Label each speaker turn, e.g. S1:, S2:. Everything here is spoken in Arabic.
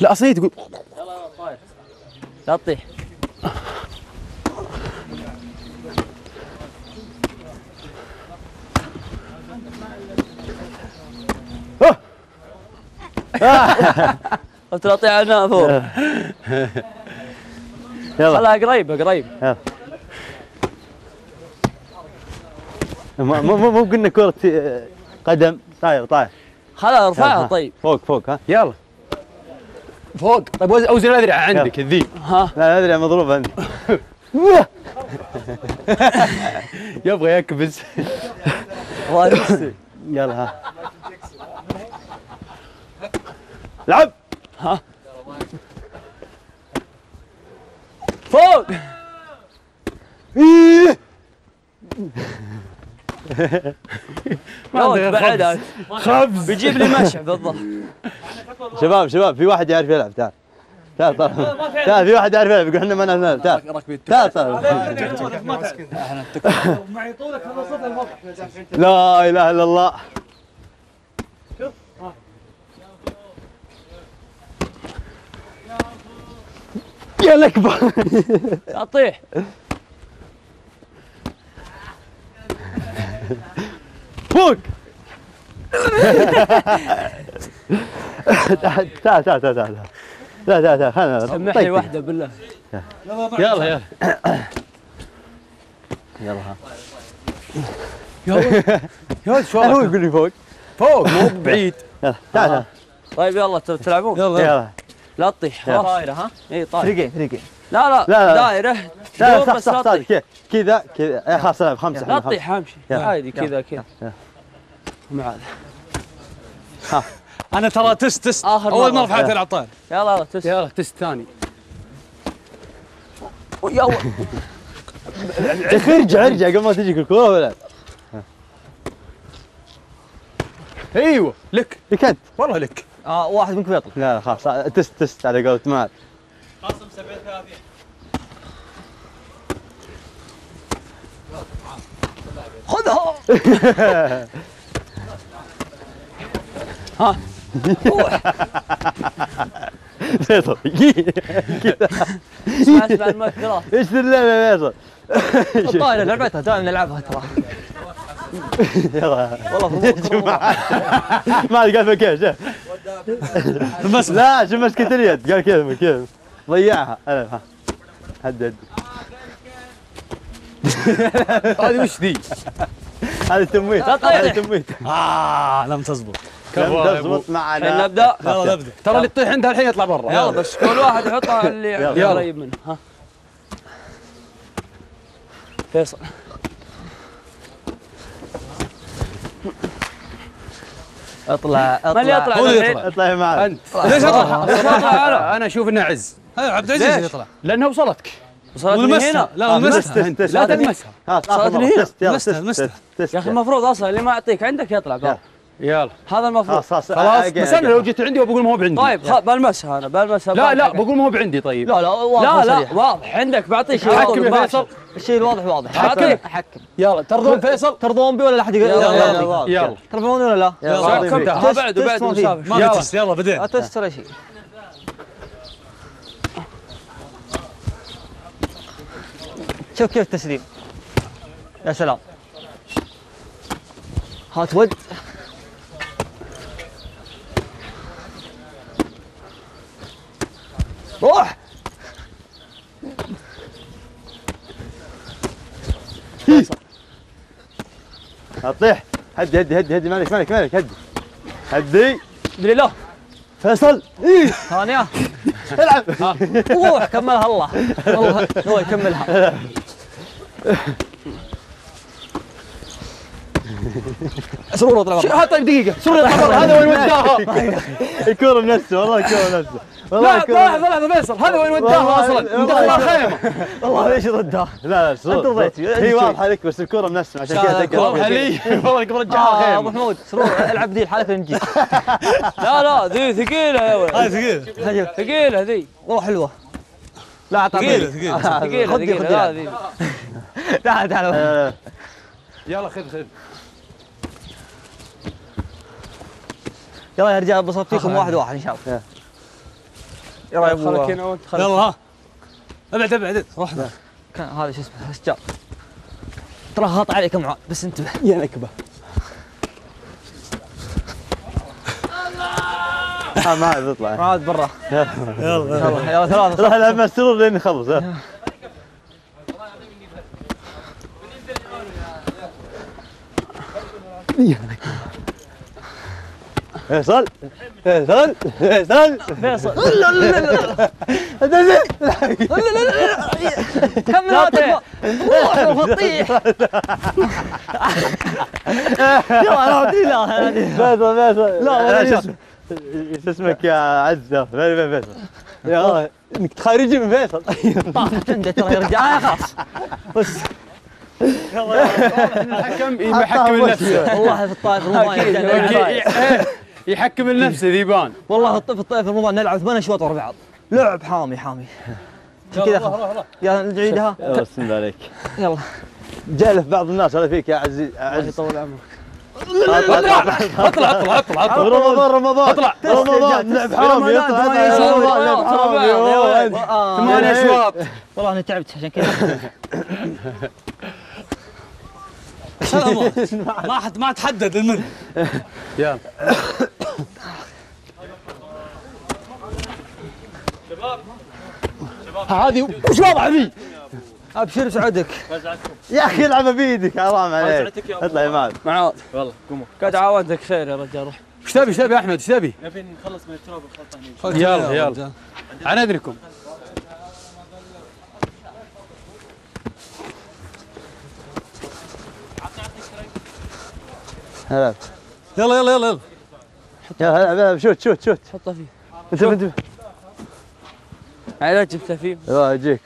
S1: لا أصلا هي تقول
S2: لا تطيح تطيح عنها فوق.
S1: يلا.
S2: خلاها قريبه قريب.
S1: مو مو مو قلنا كرة آه، قدم. طاير طاير.
S2: خلاها ارفعها
S1: يلا.
S2: طيب.
S1: فوق فوق ها.
S3: يلا. فوق. طيب وز- اوزن الاذرع عندك الذيب
S2: ها.
S1: لا أدري مضروب عندي.
S3: يبغى يكبس.
S1: يلا ها. لعب.
S2: فوق.
S1: إيه.
S2: ما بعد
S3: خبز
S2: بيجيب لي مشع بالضبط
S1: شباب شباب في واحد يعرف يلعب تعال تعال تعال تعال في واحد يعرف يلعب يقول إحنا ما نعرف نلعب تعال تعال تعال لا اله الا الله يا الاكبر
S2: لا تطيح
S1: فوق تعال تعال تعال تعال لا لا لا خلنا
S2: سمح
S1: طيب.
S2: لي واحدة بالله.
S3: يلا يلا.
S1: يلا ها.
S3: يا ولد شو
S1: هو يقول لي فوق.
S3: فوق مو بعيد.
S1: يلا تعال تعال.
S2: طيب يلا تل- تلعبون.
S3: يلا.
S1: يلا.
S2: لا تطيح
S1: يلا.
S4: طايرة ها؟
S2: اي طايح
S4: فريقين فريقين.
S2: لا لا
S1: لا، لا.
S2: دائرة.
S1: لا
S2: دور
S1: صح صح
S2: لا
S1: صح. كذا كذا. إيه، خلاص لا خمسة
S2: لا تطيح أمشي.
S1: يلا.
S2: عادي كذا كذا. مع هذا
S3: أنا ترى تست تست
S2: آخر
S3: أول
S2: مرة.
S3: مره في حياتي العب طاير
S2: يلا يلا تس
S3: يلا تست ثاني.
S1: يا أخي ارجع ارجع قبل ما تجيك الكورة ولا
S3: أيوه لك.
S1: لك أنت.
S3: والله لك.
S4: آه واحد منكم يطلع
S1: لا لا خلاص. تست تست على قولة معاذ
S2: خذها.
S1: فيصل
S2: اسمع اسمع المؤثرات
S1: إيش ذي اللعبة يا فيصل
S4: الطايره لعبتها دائما نلعبها ترى
S1: والله ما قال فيك إيش
S3: بس
S1: لا شو مسكة اليد قال كذا كذا ضيعها ها هدد
S3: هذه وش ذي؟
S1: هذا تمويت
S2: تطيح.
S1: هذا تمويت
S3: آه لم تزبط كفو
S1: معنا
S2: نبدا
S3: يلا نبدا ترى اللي يطيح عندها الحين يطلع برا
S2: يلا بس كل واحد يحطها اللي
S1: يلا.
S2: قريب منه ها فيصل
S4: اطلع
S2: من اللي يطلع
S3: هو؟ يطلع.
S1: اطلع معي
S3: انت ليش اطلع؟
S2: اطلع أنا
S3: أنا أشوف انه عز
S5: أيوه عبد العزيز
S3: ليش؟
S5: يطلع
S3: لانها وصلتك
S2: وصلتني هنا
S5: لا لمسها
S3: انت لا تلمسها
S1: مرة
S2: هنا.
S5: لمستها، لمستها.
S2: يا أخي المفروض أصلا اللي ما يعطيك عندك يطلع برا
S3: يلا.
S2: هذا المفروض.
S1: خلاص خلاص
S3: بس
S1: أنا.
S3: لو جيت عندي وبقول ما هو بعندي.
S2: طيب بلمسها أنا بلمسها
S3: لا لا. بقول ما هو بعندي طيب.
S4: لا لا واضح
S2: لا لا. واضح. عندك بعطيك شيء
S3: حكم يا. فيصل.
S4: الشيء الواضح واضح.
S2: حكم.
S4: حكم
S3: يلا ترضون فيصل؟
S4: ترضون بي ولا لا احد يقول؟
S2: يلا،
S4: يلا ترضون ولا لا؟
S1: يلا،
S2: كم
S4: تست-
S2: بعد
S4: تست
S2: وبعد
S4: ما
S5: ما
S4: يلا.
S5: بعدين.
S4: تست ولا شيء. شوف كيف التسليم. يا سلام. هات ود. روح.
S1: اطيح هدي هدي هدي هدي مالك مالك مالك هدي. هدي.
S2: ادري له
S1: فيصل. إيه.
S4: ثانية.
S1: العب.
S4: روح كملها الله. الله هو يكملها سرور اطلع
S3: طيب دقيقة. سوري يطلع برا هذا وين وداها
S1: الكورة بنفسه. والله الكورة بنفسه. والله
S3: لا لحظة لحظة فيصل هذا وين وداها
S1: أصلا؟
S3: مدخلها خيمة
S4: والله ليش ردها
S1: لا لا صوت
S4: أنت رضيت.
S1: هي واضحة لك بس الكورة بنفسه. عشان كذا
S3: واضحة لي والله قبل رجعها
S4: آه،
S3: أبو
S4: محمود سرور العب ذي لحالك لين نجي
S2: لا لا ذي ثقيلة يا ولد.
S5: هاي ثقيل.
S2: ثقيلة ذي.
S4: والله حلوة. لا ثقيلة
S2: ثقيلة.
S4: يعني.
S2: ذي.
S4: تعال تعال.
S1: آه،
S3: يلا خذ خذ.
S4: يلا يا رجال بصفيكم واحد واحد إن شاء الله. يلا يا
S2: خلك
S4: ابو
S2: هنا وانت خلك
S3: يلا ها ابعد ابعد روح
S4: كان هذا شو اسمه السجار ترى خاط عليك يا معاذ بس انتبه.
S1: يا نكبة. آه، ما عاد تطلع
S4: معاذ برا.
S3: يلا.
S4: يلا يلا ثلاثة.
S1: روح العب مع السرور لين يخلص ها. فيصل فيصل فيصل.
S2: فيصل. لا
S4: لا روح وطيح
S2: يلا لا ادري لا لا أدري.
S1: فيصل فيصل.
S2: لا، والله
S1: شو اسمك يا عزة؟ فين فين فيصل. يا إنك خارجي من فيصل.
S4: طاحت عنده ترى يا رجال. آه خلاص
S3: الحكم يحكم لنفسه
S4: والله في الطائف
S3: إيه، يحكم لنفسه ذيبان
S4: والله في الطائف رمضان نلعب ثمان اشواط ورا بعض. لعب حامي حامي. كذا. يلا نعيدها.
S1: بسم الله عليك.
S4: يلا.
S1: جالف بعض الناس هذا فيك يا عزيز عزيز
S2: يطول عمرك.
S3: اطلع. اطلع اطلع اطلع
S1: رمضان رمضان.
S3: اطلع.
S1: رمضان لعب حرامي اطلع اطلع. رمضان لعب حرامي
S3: ثمان اشواط
S4: والله أنا تعبت عشان كذا.
S3: ما حد ما تحدد المن يلا. هذه وش وضع ذي؟
S4: أبشر بسعودك
S1: يا أخي العبها بيدك حرام عليك. اطلع يا معاذ.
S3: معاذ
S2: قد عاودك خير يا رجال روح.
S3: إيش تبي؟ إيش تبي يا أحمد؟ إيش تبي؟ نبي نخلص من التراب الخلطه يلا يلا. عن اذنكم
S1: العب
S3: يلا يلا يلا.
S1: العب العب شوت شوت شوت.
S2: حطه فيه.
S1: انت
S2: علاج جبته فيه.
S1: يلا اجيك